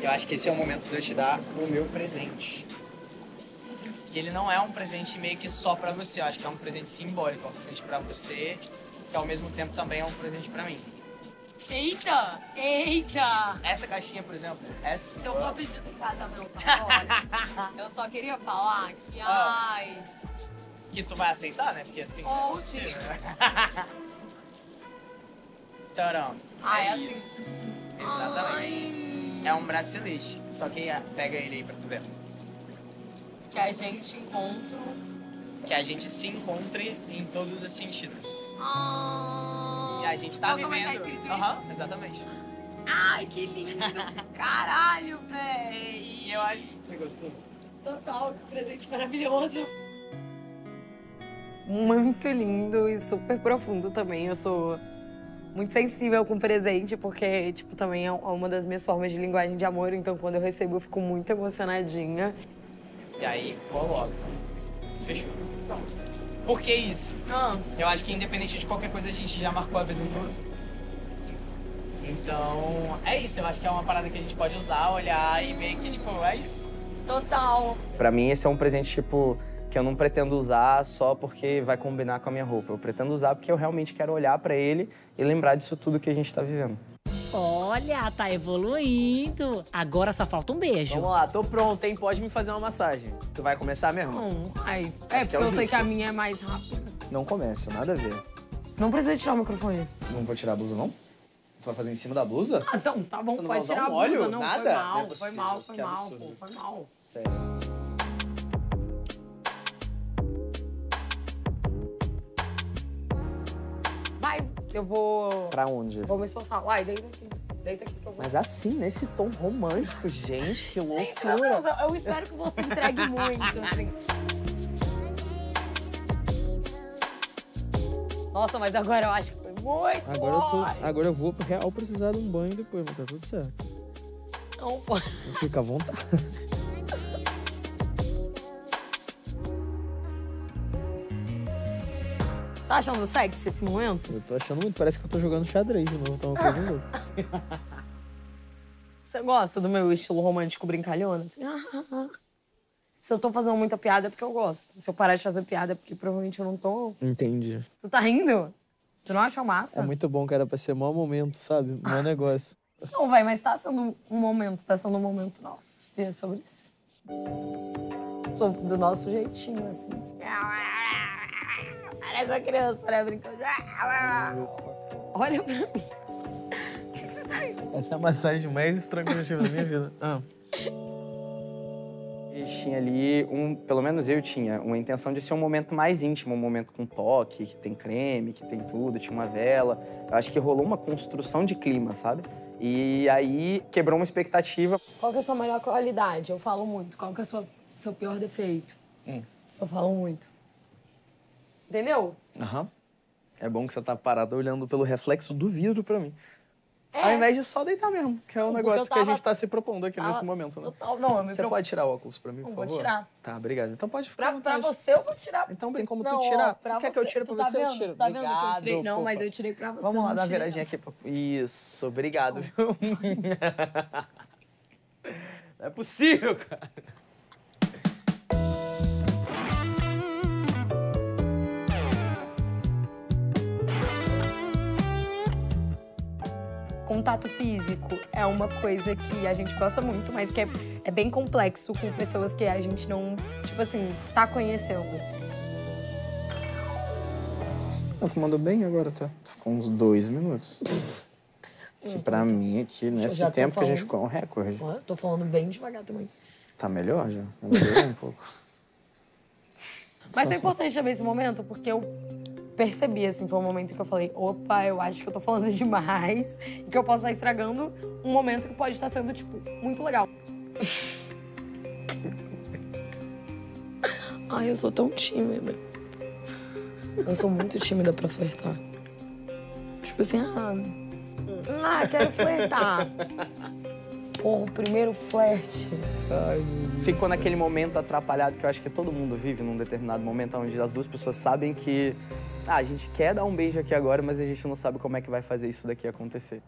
Eu acho que esse é o momento de eu te dar o meu presente. Que ele não é um presente meio que só pra você, eu acho que é um presente simbólico, é um presente pra você, que ao mesmo tempo também é um presente pra mim. Eita! Eita! Essa caixinha, por exemplo, é Se eu sua. vou pedir do casamento agora, eu só queria falar que, Ah. ai, Que tu vai aceitar, né? Porque assim. Oh, é você, né? Tcharam. Ai, é assim. isso. Exatamente. É um bracelete. Só que ah, pega ele aí pra tu ver. que a gente encontra. Que a gente se encontre em todos os sentidos. Ah, E a gente tá vivendo. é tá escrito isso? Aham, exatamente. Ai, que lindo! Caralho, véi! E eu acho. Você gostou? Total, que presente maravilhoso. muito lindo e super profundo também. Eu sou muito sensível com presente, porque, tipo, também é uma das minhas formas de linguagem de amor. Então, quando eu recebo, eu fico muito emocionadinha. E aí, coloca. Fechou. Pronto. Por que isso? Eu acho que independente de qualquer coisa, a gente já marcou a vida um pro outro. Então, é isso. Eu acho que é uma parada que a gente pode usar, olhar e ver que, tipo, é isso. Total. Pra mim, esse é um presente, tipo, que eu não pretendo usar só porque vai combinar com a minha roupa. Eu pretendo usar porque eu realmente quero olhar pra ele e lembrar disso tudo que a gente tá vivendo. Olha, tá evoluindo. Agora só falta um beijo. Vamos lá, tô pronto, hein? Pode me fazer uma massagem. Tu vai começar mesmo? Hum, ai, é Acho porque que é eu sei justo. que a minha é mais rápida. Não começa, nada a ver. Não precisa tirar o microfone. Não vou tirar a blusa, não? Tu vai fazer em cima da blusa? Ah, então, tá bom, Tu não vai pode usar tirar um a blusa. óleo? Não, Nada? foi Não é mal, foi mal, foi que mal, absurdo. pô, foi mal. Sério. Eu vou... Pra onde? Vou me esforçar. Vai, deita aqui. Deita aqui que eu vou. Mas assim, nesse tom romântico, gente, que Gente, meu. Deus, eu- espero que você entregue muito, assim. Nossa, mas agora eu acho que foi muito Agora eu, tô, agora eu vou real precisar de um banho depois, mas tá tudo certo. Não, pô. Fica à vontade. Tá achando sexy esse momento? Eu tô achando muito, parece que eu tô jogando xadrez de novo, tá uma coisa louca. Você gosta do meu estilo romântico brincalhona? Assim, ah, ah, ah. Se eu tô fazendo muita piada é porque eu gosto. Se eu parar de fazer piada é porque provavelmente eu não tô. Entendi. Tu tá rindo? Tu não acha massa? É muito bom, cara, pra ser maior momento, sabe? Maior negócio. Não, vai, mas tá sendo um momento, tá sendo um momento nosso. E é sobre isso. Sou do nosso jeitinho, assim. Parece uma criança, né? Brincando. Olha pra mim. O que, que você tá? Essa é a massagem mais estranha que eu já tive na minha vida. Ah. A gente tinha ali, um, pelo menos eu tinha, uma intenção de ser um momento mais íntimo, um momento com toque, que tem creme, que tem tudo, tinha uma vela. Eu acho que rolou uma construção de clima, sabe? E aí quebrou uma expectativa. Qual que é a sua melhor qualidade? Eu falo muito. Qual que é o seu, seu pior defeito? Hum. Eu falo muito. Entendeu? Aham. É bom que você tá parado olhando pelo reflexo do vidro pra mim. É. Ao invés de só deitar mesmo, que é um Porque negócio eu que a tava- gente tá se propondo aqui tava nesse momento, né? Total, não, eu Você preocupo. pode tirar o óculos pra mim, por vou favor? tirar. Tá, obrigado. Então pode ficar. Pra, pra você, eu vou tirar. Então tem como Não, tu tirar? ó, tu quer que eu você. tire pra tá você? Eu vendo? tiro. Tá vendo que eu tirei? Não, mas fofa. eu tirei pra você, Vamos lá, dá uma viradinha aqui. pra- Isso, obrigado, viu? Não é possível, cara. Contato físico é uma coisa que a gente gosta muito, mas que é, é bem complexo com pessoas que a gente não, tipo assim, tá conhecendo. Não, tu mandou bem agora, tá? Tu ficou uns dois minutos. Que pra mim aqui, nesse tempo que a gente falando. ficou é um recorde. Tô falando bem devagar também. Tá melhor já? Melhorou um pouco. Mas é importante também esse momento, porque eu percebi, assim, foi um momento que eu falei, opa, eu acho que eu tô falando demais e que eu posso estar estragando um momento que pode estar sendo, tipo, muito legal. Ai, eu sou tão tímida. Eu sou muito tímida pra flertar. Tipo assim, ah, ah quero flertar. Porra, o primeiro flerte. Ficou naquele momento atrapalhado que eu acho que todo mundo vive num determinado momento onde as duas pessoas sabem que ah, a gente quer dar um beijo aqui agora, mas a gente não sabe como é que vai fazer isso daqui acontecer.